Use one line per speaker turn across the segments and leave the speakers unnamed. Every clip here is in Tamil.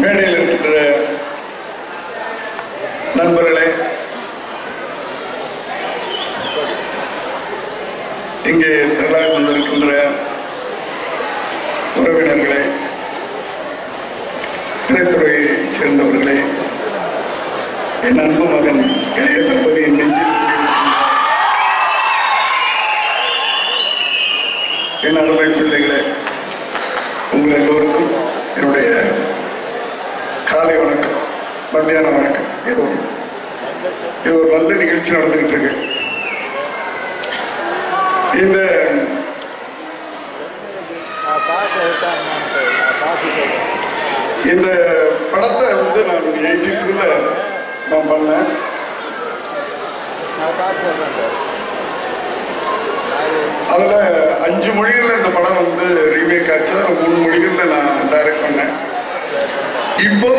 மேடையில் இருக்கின்ற நண்பர்களே இங்கே திரளாக வந்திருக்கின்ற உறவினர்களே திரைத்துறையைச் சேர்ந்தவர்களே என் அன்பு மகன் இளைய தம்பதியின் நெஞ்சில் என் அருமை பிள்ளை உங்கள் எல்லோருக்கும் என்னுடைய காலை வணக்கம் மத்தியான வணக்கம் ஏதோ. இது ஒரு நல்ல நிகழ்ச்சி நடந்துகிட்டு இருக்கு இந்த
நான் நான்
இந்த படத்தை வந்து நான் எயிட்டி டூல நான் பண்ணேன்.
நான்
அஞ்சு மொழிகளில் இந்த படம் வந்து ரீமேக் ஆச்சு. மூணு மொழிகளில் நான் டைரக்ட் பண்ணேன். இப்போ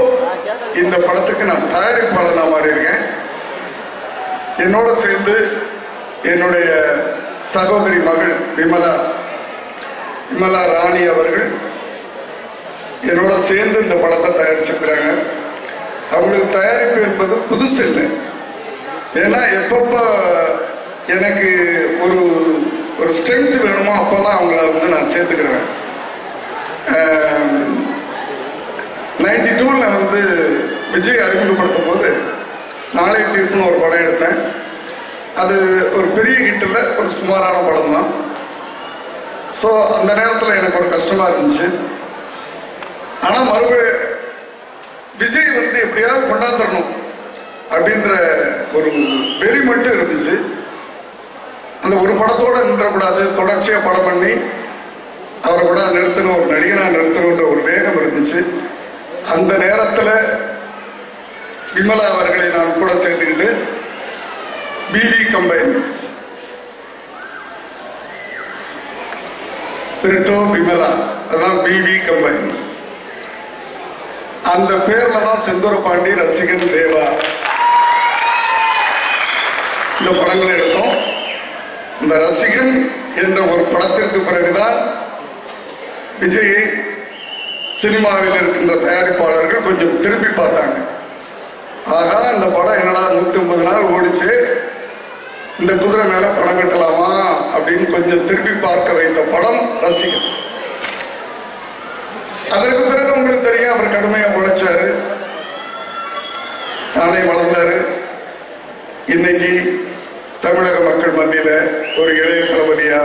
இந்த படத்துக்கு நான் தயாரிப்பாளனா மாறி இருக்கேன் என்னோட சேர்ந்து என்னுடைய சகோதரி மகள் விமலா விமலா ராணி அவர்கள் என்னோட சேர்ந்து இந்த படத்தை தயாரிச்சிருக்கிறாங்க. அவங்களுக்கு தயாரிப்பு என்பது புதுசு இல்லை. ஏன்னா எப்பப்போ எனக்கு ஒரு ஒரு ஸ்ட்ரென்த் வேணுமோ அப்போ தான் அவங்கள வந்து நான் சேர்த்துக்கிறேன். வந்து விஜய் அறிமுகப்படுத்தும் போது நாளை தீர்ப்புன்னு ஒரு படம் எடுத்தேன். அது ஒரு பெரிய ஹிட்டில் ஒரு சுமாரான படம் தான். ஸோ அந்த நேரத்தில் எனக்கு ஒரு கஷ்டமாக இருந்துச்சு. ஆனால் மறுபடியும் விஜய் வந்து எப்படியாவது கொண்டாந்துடணும் அப்படின்ற ஒரு வெறி மட்டும் இருந்துச்சு. அந்த ஒரு படத்தோடு நின்றக்கூடாது தொடர்ச்சியாக படம் பண்ணி அவரை கூட நிறுத்தணும் ஒரு நடிகனாக நிறுத்தணுன்ற ஒரு வேகம் இருந்துச்சு. அந்த நேரத்தில் விமலா அவர்களை நான் கூட சேர்த்துக்கிட்டு பிவி கம்பைன்ஸ் பிரிட்டோ விமலா. அதான் பிவி கம்பைன்ஸ் அந்த பேர்ல தான் செந்தூர பாண்டி ரசிகன் தேவா. இந்த படங்களை எடுத்தோம். இந்த ரசிகன் என்ற ஒரு படத்திற்கு பிறகுதான் விஜய் சினிமாவில் இருக்கின்ற தயாரிப்பாளர்கள் கொஞ்சம் திரும்பி பார்த்தாங்க. ஆகா இந்த படம் என்னடா நூத்தி ஐம்பது நாள் ஓடிச்சு இந்த குதிரை மேல பணம் கட்டலாமா அப்படின்னு கொஞ்சம் திரும்பி பார்க்க வைத்த படம் ரசிகன் அதற்கு பிறகு உங்களுக்கு தெரியும் அவர் கடுமையா உழைச்சாரு. தானே வளர்ந்தாரு. இன்னைக்கு தமிழக மக்கள் மத்தியில ஒரு இளைய தளபதியா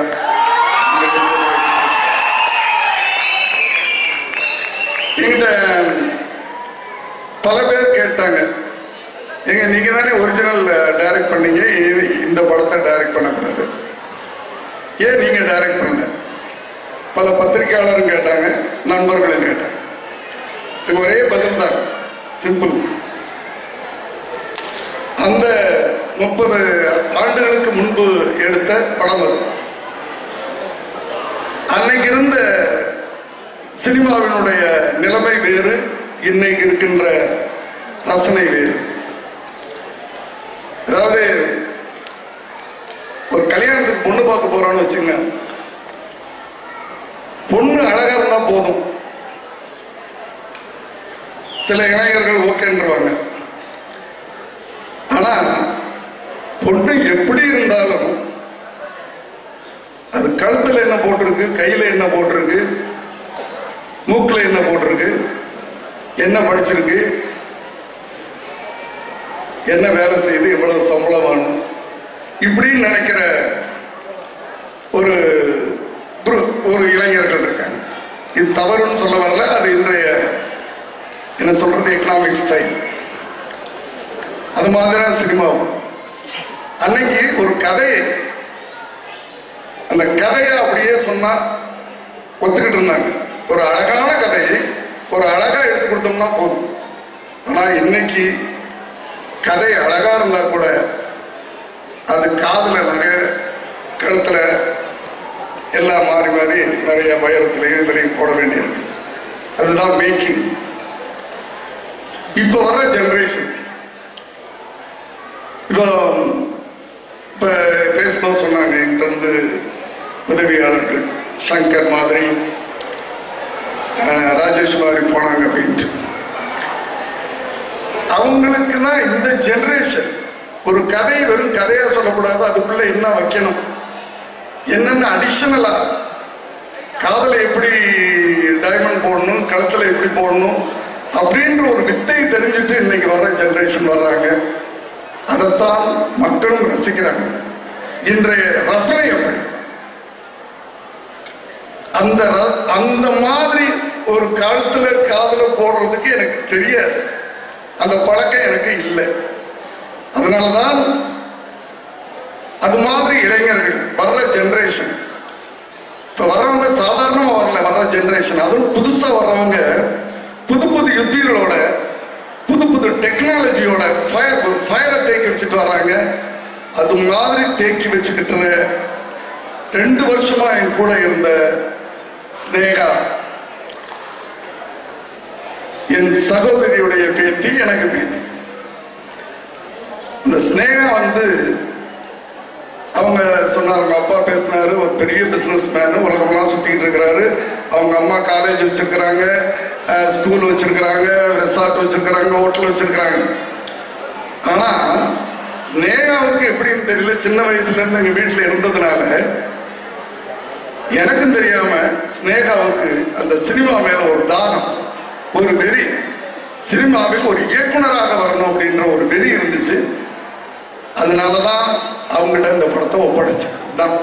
இந்த பல பேர் கேட்டாங்க. எங்க நீங்க தானே ஒரிஜினல் டைரக்ட் பண்ணீங்க. இந்த படத்தை டைரக்ட் பண்ணக்கூடாது. ஏன் நீங்க டைரக்ட் பண்ணல? பல பத்திரிகையாளரும் கேட்டாங்க நண்பர்களும் கேட்டாங்க. இதுக்கு ஒரே பதில் தான் சிம்பிள் அந்த முப்பது ஆண்டுகளுக்கு முன்பு எடுத்த படம் அது. அன்னைக்கு இருந்த சினிமாவினுடைய நிலைமை வேறு இன்னைக்கு இருக்கின்ற ரசனை வேறு. அதாவது ஒரு கல்யாணத்துக்கு பொண்ணு பார்க்க போறோம்னு வச்சுங்க பொண்ணு அழகா இருந்தா போதும். சில இளைஞர்கள் ஓகேன்றவாங்க. ஆனா பொண்ணு எப்படி இருந்தாலும் அது கழுத்துல என்ன போட்டிருக்கு கையில என்ன போட்டிருக்கு போட்டிருக்கு. என்ன படிச்சிருக்கு? என்ன வேலை செய்து எவ்வளவு சம்பளம் இப்படின்னு நினைக்கிற ஒரு ஒரு- இளைஞர்கள் இருக்காங்க. இது தவறுன்னு சொல்ல வரல அது இன்றைய என்ன சொல்றது எக்கனாமிக் ஸ்டைல் அது மாதிரி சினிமாவும். அன்னைக்கு ஒரு கதை அந்த கதையை அப்படியே சொன்னா ஒத்துக்கிட்டு இருந்தாங்க. ஒரு அழகான கதையை ஒரு அழகா எடுத்து கொடுத்தோம்னா போதும். ஆனா இன்னைக்கு கதை அழகா இருந்தா கூட அது காதல நகை கழுத்துல எல்லாம் மாறி மாறி நிறைய வைரத்திலையும் இதுலையும் போட வேண்டியிருக்கு. அதுதான் மேக்கிங் இப்போ வர்ற ஜெனரேஷன் இப்போ இப்போ பேசணும் சொன்னாங்க என்கிட்ட இருந்து உதவியாளர்கள் சங்கர் மாதிரி ராஜேஷ் மாதிரி போனாங்க அப்படின்ட்டு. அவங்களுக்கு தான் இந்த ஜெனரேஷன் ஒரு கதை வெறும் கதையா சொல்லக்கூடாது அதுக்குள்ள என்ன வைக்கணும்? என்னென்ன அடிஷனலா காதல எப்படி டைமண்ட் போடணும் கழுத்துல எப்படி போடணும்? அப்படின்ற ஒரு வித்தை தெரிஞ்சுட்டு இன்னைக்கு வர்ற ஜெனரேஷன் வர்றாங்க. அதைத்தான் மக்களும் ரசிக்கிறாங்க. இன்றைய ரசனை எப்படி அந்த ர- அந்த மாதிரி ஒரு கழுத்துல காதல போடுறதுக்கு எனக்கு தெரியாது. அந்த பழக்கம் எனக்கு இல்லை. அதனாலதான் அது மாதிரி இளைஞர்கள் வர்ற ஜென்ரேஷன் இப்ப வர்றவங்க சாதாரணமா வரல வர்ற ஜென்ரேஷன் அதுவும் புதுசா வர்றவங்க புது புது யுத்திகளோட புது புது டெக்னாலஜியோட ஃபயர் ஒரு ஃபயரை தேக்கி வச்சுட்டு வர்றாங்க. அது மாதிரி தேக்கி வச்சுக்கிட்டு ரெண்டு வருஷமா என் கூட இருந்த ஸ்னேகா என் சகோதரியுடைய பேத்தி எனக்கு பேத்தி. இந்த ஸ்னேகா வந்து அவங்க சொன்னார் அவங்க அப்பா பேசினாரு ஒரு பெரிய பிஸ்னஸ் மேனு உலகம்லாம் சுத்திட்டு இருக்கிறாரு. அவங்க அம்மா காலேஜ் வச்சிருக்கிறாங்க ஸ்கூல் வச்சிருக்கிறாங்க ரெசார்ட் வச்சிருக்கிறாங்க ஹோட்டல் வச்சிருக்கிறாங்க. ஆனா ஸ்னேகாவுக்கு எப்படின்னு தெரியல சின்ன வயசுல இருந்து எங்க வீட்டுல இருந்ததுனால எனக்கும் தெரியாம ஸ்னேகாவுக்கு அந்த சினிமா மேல ஒரு தானம் ஒரு வெறி. சினிமாவில் ஒரு இயக்குனராக வரணும் அப்படின்ற ஒரு வெறி இருந்துச்சு. அதனாலதான் அவங்ககிட்ட இந்த படத்தை ஒப்படைச்சேன் தான்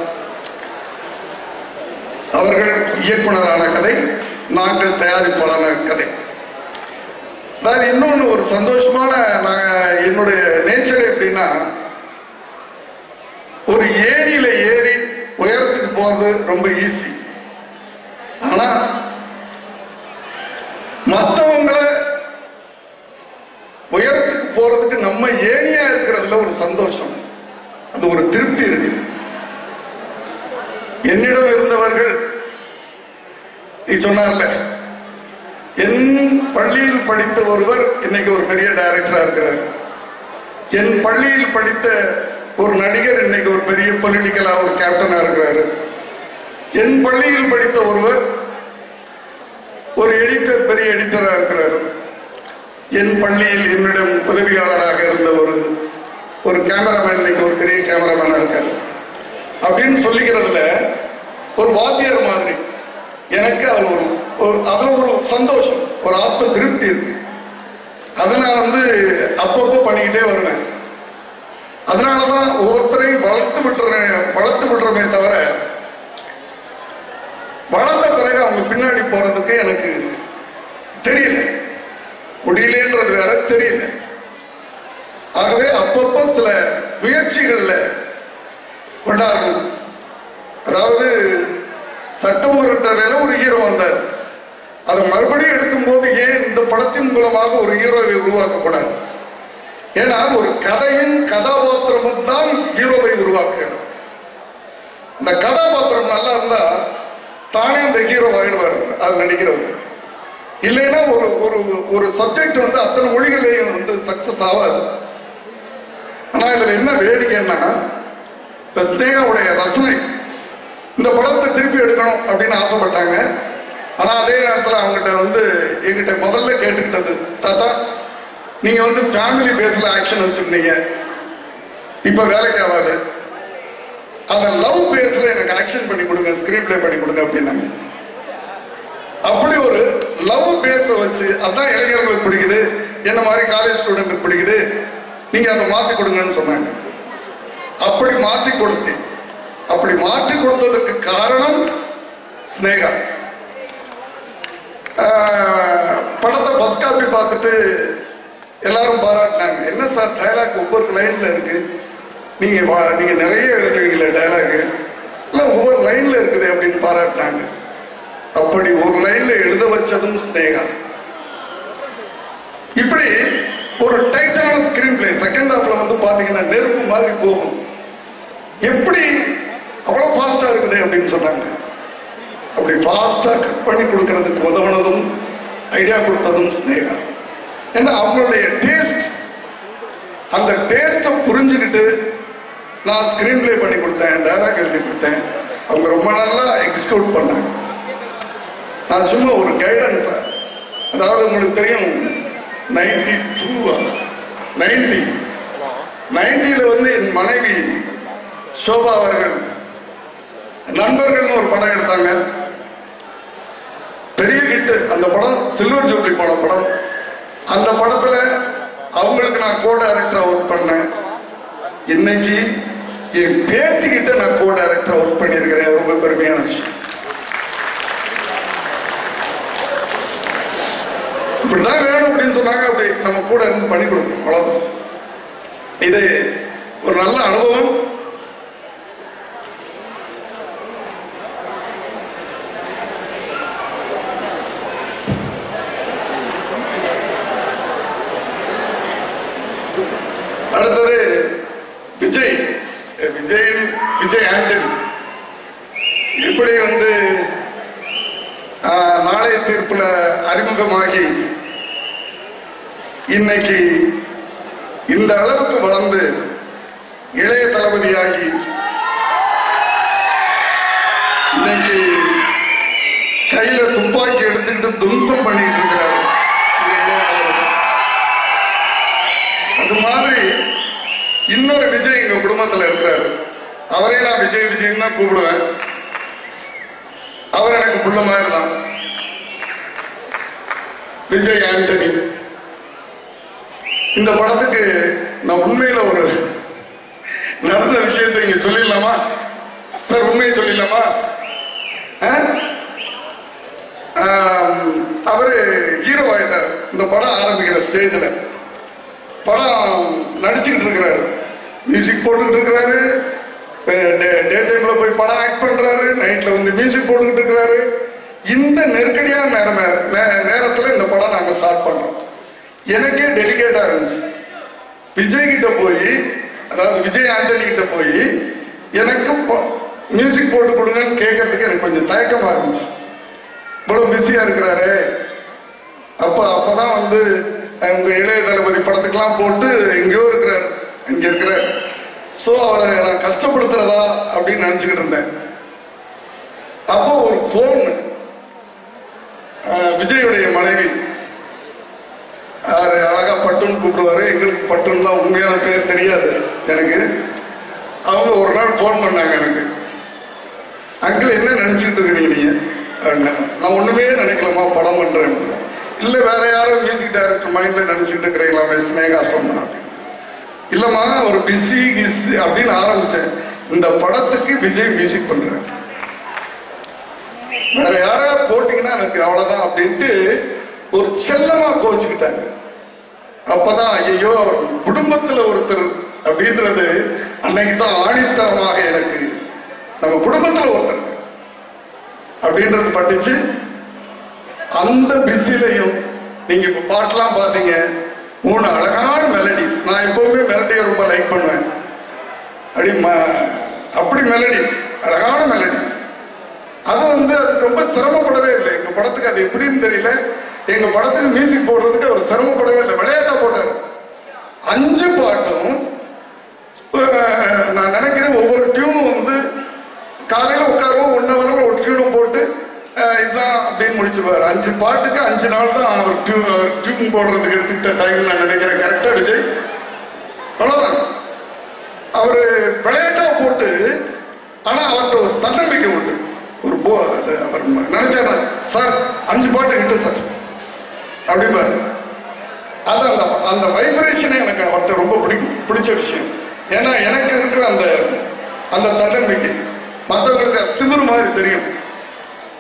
அவர்கள் இயக்குனரான கதை நாங்கள் தயாரிப்பாளான கதை. வேற இன்னொன்று ஒரு சந்தோஷமான நாங்கள் என்னுடைய நேச்சர் எப்படின்னா ஒரு ஏணியில போறது ரொம்ப ஈஸி ஆனா மற்றவங்களை உயரத்துக்கு போறதுக்கு நம்ம ஏனியா இருக்கிறதுல ஒரு சந்தோஷம். அது ஒரு திருப்தி இருக்கு. என்னிடம் இருந்தவர்கள் நீ சொன்னார்ல என் பள்ளியில் படித்த ஒருவர் இன்னைக்கு ஒரு பெரிய டைரக்டரா இருக்கிறார். என் பள்ளியில் படித்த ஒரு நடிகர் இன்னைக்கு ஒரு பெரிய பொலிட்டிக்கலா ஒரு கேப்டனா இருக்கிறாரு. என் பள்ளியில் படித்த ஒருவர் ஒரு எடிட்டர் பெரிய எடிட்டராக இருக்கிறார். என் பள்ளியில் என்னிடம் உதவியாளராக இருந்த ஒரு ஒரு கேமராமேன் இன்னைக்கு ஒரு பெரிய கேமராமேனாக இருக்கார். அப்படின்னு சொல்லிக்கிறதுல ஒரு வாத்தியார் மாதிரி. எனக்கு அதில் ஒரு ஒரு- ஒரு சந்தோஷம் ஒரு ஆத்ம திருப்தி இருக்கு. அதை நான் வந்து அப்பப்போ பண்ணிக்கிட்டே வருவேன். அதனால தான் ஒவ்வொருத்தரையும் வளர்த்து விட்டுறேன் வளர்த்து விட்டுறமே தவிர வளர்ந்த பிறகு அவங்க பின்னாடி போறதுக்கு எனக்கு தெரியல. முடியலன்றது வேற தெரியல. ஆகவே அப்பப்போ சில முயற்சிகள்ல கொண்டாடணும் அதாவது சட்டமன்றத்தில் ஒரு ஹீரோ வந்தார். அதை மறுபடியும் எடுக்கும்போது ஏன் இந்த படத்தின் மூலமாக ஒரு ஹீரோவை உருவாக்கக்கூடாது? ஏன்னா ஒரு கதையின் கதாபாத்திரமும் தான் ஹீரோவை உருவாக்குகிறது. இந்த கதாபாத்திரம் நல்லா இருந்தா தானே இந்த ஹீரோ ஆயிடுவார் அது நடிக்கிறவர். இல்லைன்னா ஒரு ஒரு ஒரு சப்ஜெக்ட் வந்து அத்தனை மொழிகள்லையும் வந்து சக்சஸ் ஆகாது. ஆனால் இதில் என்ன வேடிக்கைன்னா இப்ப ஸ்னேகாவுடைய ரசனை. இந்த படத்தை திருப்பி எடுக்கணும் அப்படின்னு ஆசைப்பட்டாங்க. ஆனால் அதே நேரத்தில் அவங்ககிட்ட வந்து எங்கிட்ட முதல்ல கேட்டுக்கிட்டது தாத்தா நீங்கள் வந்து ஃபேமிலி பேஸில் ஆக்ஷன் வச்சுருந்தீங்க. இப்போ வேலைக்கு ஆகாது. அந்த லவ் பேஸ்ல எனக்கு ஆக்ஷன் பண்ணி கொடுங்க ஸ்கிரீன் பிளே பண்ணி கொடுங்க அப்படின்னாங்க அப்படி ஒரு லவ் பேஸ வச்சு அதான் இளைஞர்களுக்கு பிடிக்குது என்ன மாதிரி காலேஜ் ஸ்டூடெண்ட்டுக்கு பிடிக்குது நீங்க அதை மாத்தி கொடுங்கன்னு சொன்னாங்க. அப்படி மாத்தி கொடுத்தேன். அப்படி மாற்றி கொடுத்ததற்கு காரணம் ஸ்னேகா படத்தை ஃபர்ஸ்ட் காப்பி பார்த்துட்டு எல்லாரும் பாராட்டினாங்க. என்ன சார் டயலாக் ஒவ்வொரு லைன்ல இருக்கு? நீங்க வா- நீங்க நிறைய எழுதுவீங்களே டயலாக் இல்லை ஒவ்வொரு லைன்ல இருக்குது அப்படின்னு பாராட்டினாங்க அப்படி ஒரு லைன்ல எழுத வச்சதும் ஸ்னேகா இப்படி ஒரு டைட்டான ஸ்கிரீன் பிளே செகண்ட் ஹாஃப்ல வந்து பாத்தீங்கன்னா நெருப்பு மாதிரி போகும். எப்படி அவ்வளவு ஃபாஸ்டா இருக்குது அப்படின்னு சொன்னாங்க. அப்படி ஃபாஸ்டா கட் பண்ணி கொடுக்கறதுக்கு உதவுனதும் ஐடியா கொடுத்ததும் ஸ்னேகா ஏன்னா அவங்களுடைய டேஸ்ட் அந்த டேஸ்ட புரிஞ்சுக்கிட்டு நான் ஸ்கிரீன் பிளே பண்ணி கொடுத்தேன் டைலாக் எழுதி கொடுத்தேன். அவங்க ரொம்ப நல்லா எக்ஸிக்யூட் பண்ணாங்க. நான் சும்மா ஒரு கைடன்ஸா அதாவது உங்களுக்கு தெரியும் நைன்டி டூவா நைன்டி நைன்டியில் வந்து என் மனைவி சோபா அவர்கள் நண்பர்கள்னு ஒரு படம் எடுத்தாங்க. பெரிய கிட்டு அந்த படம் சில்வர் ஜூப்ளி போன படம். அந்த படத்தில் அவங்களுக்கு நான் கோ டைரக்டராக ஒர்க் பண்ணேன். இன்னைக்கு என் பேத்திக்கிட்ட நான் கோ டைரக்டரா ஒர்க் பண்ணியிருக்கிறேன். ரொம்ப பெருமையான விஷயம். இப்படிதான் வேணும் அப்படின்னு சொன்னாங்க. அப்படி நம்ம கூட இருந்து பண்ணி கொடுக்கணும். அவ்வளவுதான். இது ஒரு நல்ல அனுபவம் அடுத்தது விஜய் விஜய் விஜய் ஆண்டனி இப்படி வந்து ஆஹ், நாளைய தீர்ப்புல அறிமுகமாகி இன்னைக்கு இந்த அளவுக்கு வளர்ந்து இளைய தளபதியாகி இன்னைக்கு கையில துப்பாக்கி எடுத்துக்கிட்டு தும்சம் பண்ணிட்டு இருக்கிறார் இளைய தளபதி. அது மாதிரி இன்னொரு விஜய் எங்க குடும்பத்துல இருக்கிறாரு. அவரே நான் விஜய் விஜய்னு கூப்பிடுவேன். அவர் எனக்கு புள்ள மாதிரி தான் விஜய் ஆண்டனி. இந்த படத்துக்கு நான் உண்மையில ஒரு நடந்த விஷயத்தை இங்க சொல்லிடலாமா? சார் உண்மையை சொல்லிடலாமா? ஆ? அவரு ஹீரோ ஆயிட்டார். இந்த படம் ஆரம்பிக்கிற ஸ்டேஜில் படம் நடிச்சுக்கிட்டு இருக்கிறாரு. மியூசிக் போட்டுக்கிட்டு இருக்கிறாரு. டே டைம்ல போய் படம் ஆக்ட் பண்றாரு. நைட்ல வந்து மியூசிக் போட்டுக்கிட்டு இருக்கிறாரு. இந்த நெருக்கடியான நேரம் நேரத்தில் இந்த படம் நாங்கள் ஸ்டார்ட் பண்றோம். எனக்கே டெலிகேட்டா இருந்துச்சு. விஜய் கிட்ட போய் அதாவது விஜய் ஆண்டனி கிட்ட போய் எனக்கு மியூசிக் போட்டு கொடுங்கன்னு கேட்கறதுக்கு எனக்கு கொஞ்சம் தயக்கமா இருந்துச்சு. இவ்வளவு பிஸியா இருக்கிறாரு. அப்ப அப்பதான் வந்து உங்க இளைய தளபதி படத்துக்கெல்லாம் போட்டு எங்கேயோ இருக்கிறார். இங்க இருக்கிறார் சோ அவரை நான் கஷ்டப்படுத்துறதா அப்படின்னு நினைச்சுக்கிட்டு இருந்தேன். அப்போ ஒரு போன் விஜயுடைய மனைவி அவரு அழகா பட்டுன்னு கூப்பிடுவாரு? எங்களுக்கு பட்டுன்னுலாம் உண்மையான பேர் தெரியாது எனக்கு. அவங்க ஒரு நாள் ஃபோன் பண்ணாங்க எனக்கு. அங்கிள் என்ன நினச்சிக்கிட்டு இருக்கிறீங்க நீங்க? அப்படின்னாங்க. நான் ஒண்ணுமே நினைக்கலாமா படம் பண்றேன். இல்லை இல்ல வேற யாரும் மியூசிக் டைரக்டர் மைண்ட்ல நினைச்சுக்கிட்டு இருக்கிறீங்களாமே ஸ்னேகா? சொன்னா. அப்படின்னு. இல்லம்மா ஒரு பிஸி கிஸ் அப்படின்னு ஆரம்பிச்சேன். இந்த படத்துக்கு விஜய் மியூசிக் பண்றாரு. வேற யாராவது போட்டிங்கன்னா எனக்கு அவ்வளவுதான் அப்படின்ட்டு ஒரு செல்லமா கோச்சுக்கிட்டாங்க. அப்பதான் ஐயோ குடும்பத்துல ஒருத்தர் அப்படின்றது அன்னைக்கு தான் ஆணித்தரமாக எனக்கு நம்ம குடும்பத்துல ஒருத்தர் அப்படின்றது பட்டுச்சு. அந்த பிஸிலையும் நீங்க இப்ப பாட்டெல்லாம் பாத்தீங்க. மூணு அழகான மெலடிஸ் நான் எப்பவுமே மெலடியை ரொம்ப லைக் பண்ணுவேன். அப்படி ம- அப்படி மெலடிஸ் அழகான மெலடிஸ் அது வந்து அதுக்கு ரொம்ப சிரமப்படவே இல்லை. எங்க படத்துக்கு அது எப்படின்னு தெரியல. எங்க படத்துக்கு மியூசிக் போடுறதுக்கு அவர் சிரமப்படவே இல்லை. விளையாட்டா போட்டார். அஞ்சு பாட்டும் நான் நினைக்கிறேன் ஒவ்வொரு டியூனும் வந்து காலையில உட்காரவும் ஒன் வரவும் ஒரு டியூனும் போட்டு இதுதான் அப்படின்னு முடிச்சுப்பாரு. அஞ்சு பாட்டுக்கு அஞ்சு நாள் தான் அவர் டியூன் டியூன் போடுறதுக்கு எடுத்துக்கிட்ட டைம் நான் நினைக்கிறேன். கரெக்டா விஜய்? அவ்வளவுதான். அவரு விளையாட்டா போட்டு ஆனா அவர்கிட்ட ஒரு தன்னம்பிக்கை உண்டு. ஒரு போ அது அவர் நினைச்சாரு. சார் அஞ்சு பாட்டு கிட்டு சார். அப்படிம்பாரு அது அந்த அந்த வைப்ரேஷனை எனக்கு அவர்கிட்ட ரொம்ப பிடிக்கும் பிடிச்ச விஷயம். ஏன்னா எனக்கு இருக்கிற அந்த அந்த தன்னம்பிக்கை. மற்றவங்களுக்கு திமிர் மாதிரி தெரியும்.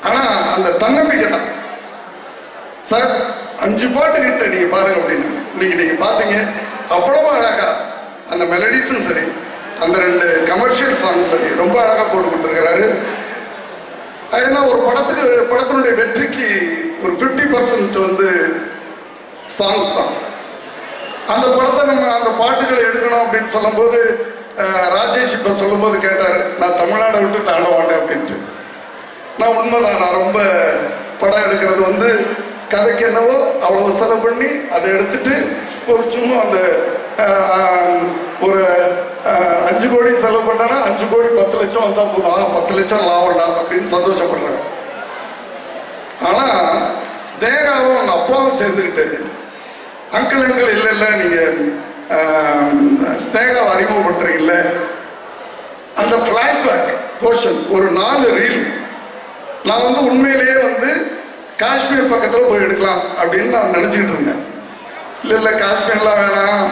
ஆனா அந்த தன்னம்பிக்கை தான். சார் அஞ்சு பாட்டு கிட்ட நீங்க பாருங்க அப்படின்னு இன்னைக்கு நீங்க பாத்தீங்க அவ்வளவு அழகா அந்த மெலடிஸும் சரி அந்த ரெண்டு கமர்ஷியல் சாங் சரி ரொம்ப அழகா போட்டு கொடுத்துருக்கிறாரு. ஏன்னா ஒரு படத்துக்கு படத்தினுடைய வெற்றிக்கு ஒரு 50% பர்சன்ட் வந்து சாங்ஸ் தான். அந்த படத்தை நம்ம அந்த பாட்டுகளை எடுக்கணும் அப்படின்னு சொல்லும்போது ராஜேஷ் இப்போ சொல்லும்போது கேட்டார் நான் தமிழ்நாடை விட்டு தாண்ட மாட்டேன் அப்படின்ட்டு. நான் உண்மைதான் நான் ரொம்ப படம் எடுக்கிறது வந்து கதைக்கு என்னவோ அவ்வளோ செலவு பண்ணி அதை எடுத்துட்டு ஒரு சும்மா அந்த ஒரு அஞ்சு கோடி செலவு பண்ணனா அஞ்சு கோடி பத்து லட்சம் வந்தால் போதும். ஆ, பத்து லட்சம் லாபம்டா அப்படின்னு சந்தோஷப்படுறாங்க. ஆனா ஸ்னேகாவும் அவங்க அப்பாவும் சேர்ந்துக்கிட்டு அங்கிள் அங்கிள் இல்லை இல்லை நீங்கள் ஸ்னேகாவை அறிமுகப்படுத்துறீங்கல்ல அந்த ஃப்ளாஷ்பேக் போர்ஷன் ஒரு நாலு ரீல் நான் வந்து உண்மையிலேயே வந்து காஷ்மீர் பக்கத்தில் போய் எடுக்கலாம் அப்படின்னு நான் நினச்சிக்கிட்டு இருந்தேன். இல்லை இல்லை காஷ்மீர்லாம் வேணாம்.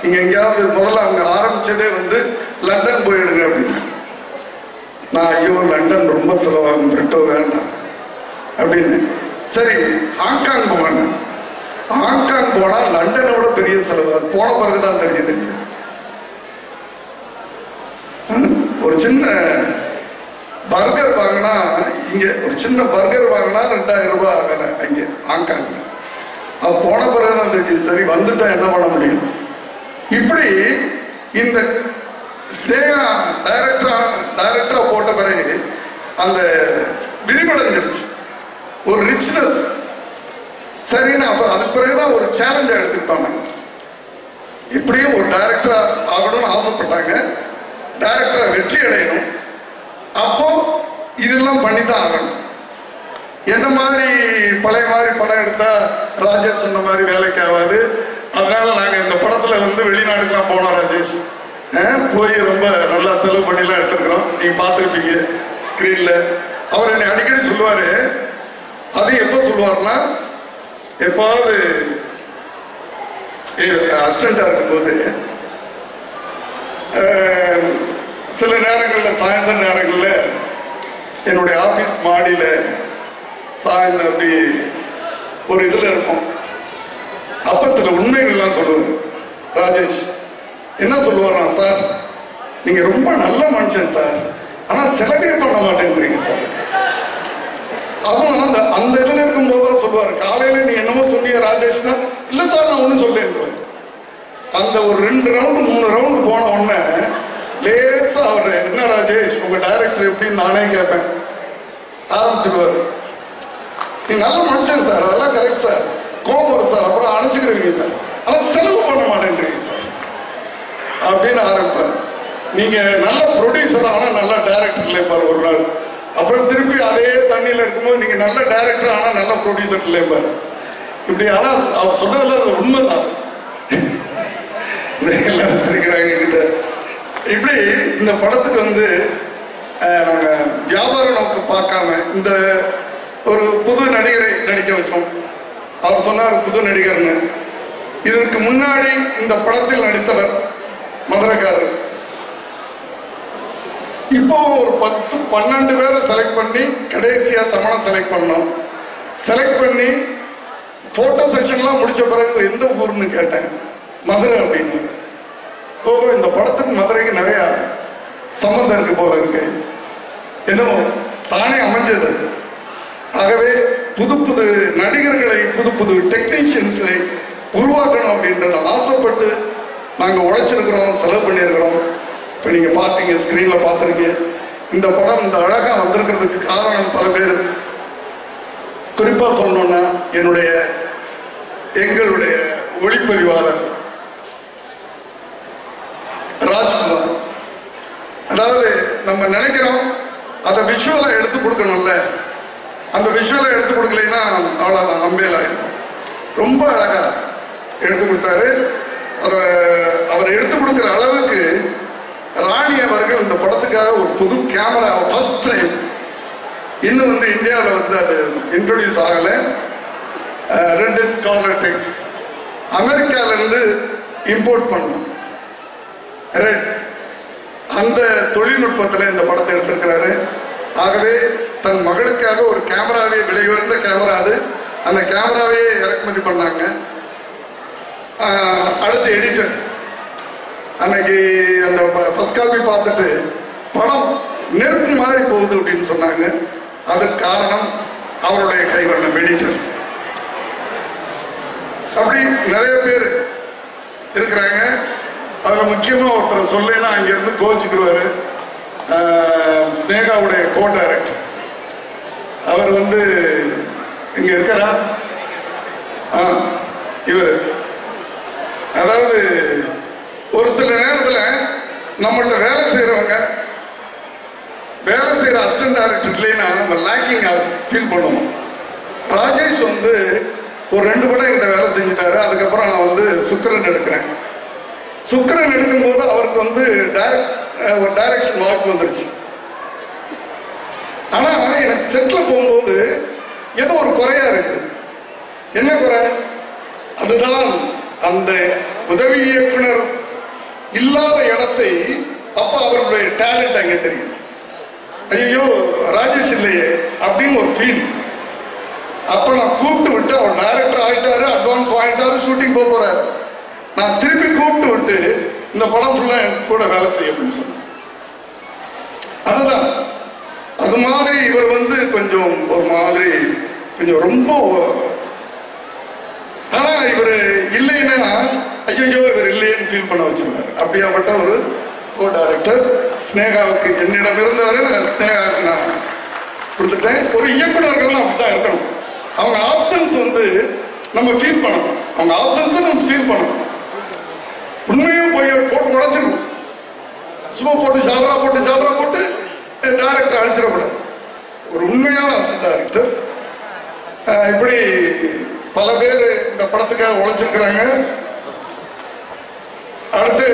நீங்கள் எங்கேயாவது முதல்ல அவங்க ஆரம்பித்ததே வந்து லண்டன் போயிடுங்க அப்படின்னு. நான் ஐயோ லண்டன் ரொம்ப செலவாகும் பிரிட்டோ வேண்டாம். அப்படின்னு. சரி ஹாங்காங் போவாங்க ஹாங்காங் போனால் லண்டனை விட பெரிய செலவு. அது போன பிறகு தான் தெரியுது ஒரு சின்ன பர்கர் வாங்கினா இங்க ஒரு சின்ன பர்கர் வாங்கினா ரெண்டாயிரம் ரூபாய் ஆகல இங்க ஹாங்காங்ல அது போன பிறகு தான் சரி வந்துட்டா என்ன பண்ண முடியும்? இப்படி இந்த ஸ்னேகா டைரக்டரா டைரக்டரா போட்ட பிறகு அந்த விரிவடைஞ்சிருச்சு ஒரு ரிச்னஸ் சரின்னு அப்ப அதுக்கு பிறகுதான் ஒரு சேலஞ்சா எடுத்துக்கிட்டாங்க இப்படியும் ஒரு டைரக்டரா ஆகணும்னு ஆசைப்பட்டாங்க. டைரக்டரை வெற்றி அடையணும். அப்போ இதெல்லாம் பண்ணி தான் ஆகணும். என்ன மாதிரி பழைய மாதிரி படம் எடுத்தா ராஜேஷ் சொன்ன மாதிரி வேலைக்கு ஆகாது. அதனால நாங்கள் இந்த படத்துல வந்து வெளிநாட்டுக்குலாம் போனோம் ராஜேஷ். போய் ரொம்ப நல்லா செலவு பண்ணிலாம் எடுத்துருக்குறோம். நீங்க பார்த்துருப்பீங்க ஸ்கிரீன்ல அவர் என்னை அடிக்கடி சொல்லுவாரு அது எப்போ சொல்லுவார்னா எப்பாவது அசிஸ்டண்டா இருக்கும்போது சில நேரங்களில் சாயந்தர நேரங்களில் என்னுடைய ஆபீஸ் மாடியில் சாயந்தரம் அப்படி ஒரு இதில் இருக்கும் அப்ப சில உண்மைகள்லாம் சொல்லுவார். ராஜேஷ் என்ன சொல்லுவாராம் சார் நீங்க ரொம்ப நல்ல மனுஷன் சார். ஆனா செலவே பண்ண மாட்டேன்றீங்க சார். அதுவும் அந்த அந்த இடத்துல இருக்கும்போது தான் சொல்லுவாரு காலையில நீ என்னமோ சொன்னீங்க ராஜேஷ்னா? இல்ல சார் நான் ஒன்றும் சொல்லேன் அந்த ஒரு ரெண்டு ரவுண்டு மூணு ரவுண்டு போன உடனே லேசா அவரு என்ன ராஜேஷ் உங்க டைரக்டர் எப்படின்னு நானே கேட்பேன் ஆரம்பிச்சிடுவார். நீ நல்ல மனுஷன் சார் அதெல்லாம் கரெக்ட் சார். கோபம் வரும் சார் அப்புறம் அணைச்சுக்கிறீங்க சார். ஆனா செலவு பண்ண மாட்டேன்றீங்க சார். அப்படின்னு ஆரம்பிப்பார். நீங்க நல்ல ப்ரொடியூசர் ஆனா நல்ல டைரக்டர் இல்லைப்பார் ஒரு நாள். அப்புறம் திருப்பி அதே தண்ணியில இருக்கும்போது நீங்க நல்ல டைரக்டர் ஆனா நல்ல ப்ரொடியூசர் இல்லைப்பார் இப்படி ஆனா அவர் சொன்னதுல அது உண்மைதான். எல்லாரும் இருக்கிறாங்க கிட்ட இப்படி இந்த படத்துக்கு வந்து நாங்கள் நாங்க வியாபார நோக்கம் பார்க்காம இந்த ஒரு புது நடிகரை நடிக்க வச்சோம். அவர் சொன்னார் புது நடிகர்னு. இதற்கு முன்னாடி இந்த படத்தில் நடித்தவர் மதுரைக்காரர். இப்போ ஒரு பத்து பன்னெண்டு பேரை செலக்ட் பண்ணி கடைசியா தமிழை செலக்ட் பண்ணோம். செலக்ட் பண்ணி போட்டோ செக்ஷன்லாம் முடிச்ச பிறகு எந்த ஊர்னு கேட்டேன். மதுரை அப்படின்னு. ஓ இந்த படத்துக்கு மதுரைக்கு நிறைய சம்பந்தம் இருக்கு போல இருக்கு. என்னமோ தானே அமைஞ்சது. ஆகவே புது புது நடிகர்களை புது புது டெக்னீஷியன்ஸை உருவாக்கணும் அப்படின்றத ஆசைப்பட்டு நாங்கள் உழைச்சிருக்கிறோம் செலவு பண்ணியிருக்கிறோம். இப்போ நீங்கள் பார்த்தீங்க ஸ்க்ரீனில் பார்த்துருக்கீங்க இந்த படம் இந்த அழகாக வந்திருக்கிறதுக்கு காரணம் பல பேர். குறிப்பாக சொன்னோன்னா என்னுடைய எங்களுடைய ஒளிப்பதிவாளர் ராஜ்குமார். அதாவது நம்ம நினைக்கிறோம் அதை விஷுவலை எடுத்து கொடுக்கணும்ல. அந்த விஷுவலை எடுத்து கொடுக்கலைன்னா அவ்வளோதான் அம்பேல் ரொம்ப அழகாக எடுத்து கொடுத்தாரு. அதை அவர் எடுத்து கொடுக்குற அளவுக்கு ராணி அவர்கள் இந்த படத்துக்காக ஒரு புது கேமரா ஃபர்ஸ்ட் டைம் இன்னும் வந்து இந்தியாவில் வந்து அது இன்ட்ரொடியூஸ் ஆகலை. ரெட் இஸ் கார்னடெக்ஸ் அமெரிக்காவிலேருந்து இம்போர்ட் பண்ணோம். ரெட் அந்த தொழில்நுட்பத்தில் இந்த படத்தை எடுத்திருக்கிறாரு. ஆகவே தன் மகளுக்காக ஒரு கேமராவே விலை உயர்ந்த கேமரா அது. அந்த கேமராவே இறக்குமதி பண்ணாங்க. அடுத்து எடிட்டர் அன்னைக்கு அந்த ஃபர்ஸ்ட் காப்பி பார்த்துட்டு பணம் நெருப்பு மாதிரி போகுது அப்படின்னு சொன்னாங்க. அதுக்கு காரணம் அவருடைய கைவண்ணம் எடிட்டர் அப்படி நிறைய பேர் இருக்கிறாங்க. அதில் முக்கியமாக ஒருத்தர் சொல்லலாம் அங்கேருந்து கோச்சுக்குருவார் ஸ்னேகாவுடைய கோ டைரக்டர் அவர் வந்து இங்கே இருக்காரா? ஆ இவர். அதாவது ஒரு சில நேரத்தில் நம்மள்ட்ட வேலை செய்யறவங்க வேலை செய்யற அசிஸ்டன்ட் டைரக்டர் இல்லைன்னா நம்ம லேக்கிங் ஃபீல் பண்ணுவோம். ராஜேஷ் வந்து ஒரு ரெண்டு படம் என்கிட்ட வேலை செஞ்சுட்டாரு. அதுக்கப்புறம் நான் வந்து சுக்கரன் எடுக்கிறேன். சுக்கரன் எடுக்கும்போது அவருக்கு வந்து டைரக்ட் ஒரு டைரக்ஷன் வாய்ப்பு வந்துருச்சு. ஆனால் எனக்கு செட்டில் போகும்போது ஏதோ ஒரு குறையா இருக்கு. என்ன குறை? அதுதான் அந்த உதவி இயக்குனர் இல்லாத இடத்தை அப்ப அவருடைய டேலண்ட் அங்கே தெரியும் ஐயோ ராஜேஷ் இல்லையே அப்படின்னு ஒரு ஃபீல் அப்ப நான் கூப்பிட்டு விட்டு அவர் டைரக்டர் ஆயிட்டாரு அட்வான்ஸ் ஆயிட்டாரு ஷூட்டிங் போக போறாரு. நான் திருப்பி கூப்பிட்டு விட்டு இந்த படம் ஃபுல்லா என் கூட வேலை செய்ய அப்படின்னு சொன்னேன். அதுதான். அது மாதிரி இவர் வந்து கொஞ்சம் ஒரு மாதிரி கொஞ்சம் ரொம்ப ஆனா இவர் இல்லைன்னா ஐயோ இவர் இல்லையேன்னு ஃபீல் பண்ண வச்சிருவாரு. அப்படியாப்பட்ட ஒரு கோ டைரக்டர் ஸ்னேகாவுக்கு என்னிடம் இருந்தவர் நான் ஸ்னேகாவுக்கு நான் கொடுத்துட்டேன். ஒரு இயக்குநர்கள்லாம் அப்படித்தான் இருக்கணும். அவங்க ஆப்ஷன்ஸ் வந்து நம்ம ஃபீல் பண்ணணும். அவங்க ஆப்ஷன்ஸை நம்ம ஃபீல் பண்ணணும். உண்மையும் போய் போட்டு உடைச்சிடணும். சும்மா போட்டு ஜாலரா போட்டு ஜாலரா போட்டு டைரக்டர் அழிச்சிடக்கூடாது ஒரு உண்மையான அசிஸ்டன்ட் டைரக்டர் இப்படி பல பேர் இந்த படத்துக்காக உழைச்சிருக்கிறாங்க. அடுத்து